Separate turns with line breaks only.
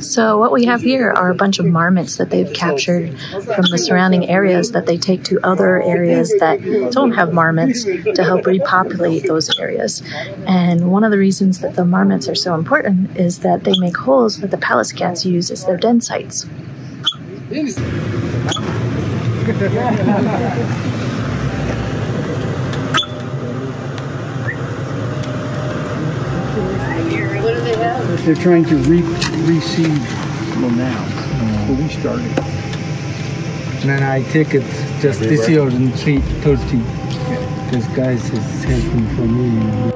So, what we have here are a bunch of marmots that they've captured from the surrounding areas that they take to other areas that don't have marmots to help repopulate those areas. And one of the reasons that the marmots are so important is that they make holes that the Pallas cats use as their den sites.
What do they have?
They're trying to re reseed well now. But we started.
And then I take it just this year in 330. This guy is helping for me.